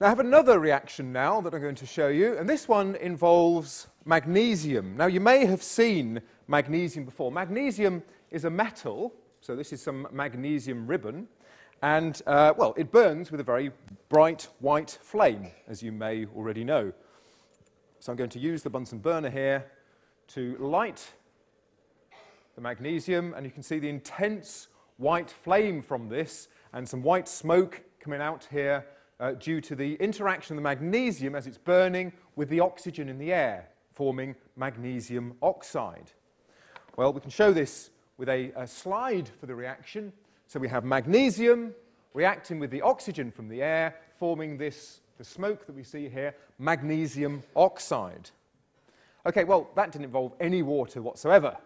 Now I have another reaction now that I'm going to show you, and this one involves magnesium. Now you may have seen magnesium before. Magnesium is a metal, so this is some magnesium ribbon, and uh, well, it burns with a very bright white flame, as you may already know. So I'm going to use the Bunsen burner here to light the magnesium, and you can see the intense white flame from this and some white smoke coming out here uh, due to the interaction of the magnesium as it's burning with the oxygen in the air, forming magnesium oxide. Well, we can show this with a, a slide for the reaction. So we have magnesium reacting with the oxygen from the air, forming this, the smoke that we see here, magnesium oxide. Okay, well, that didn't involve any water whatsoever.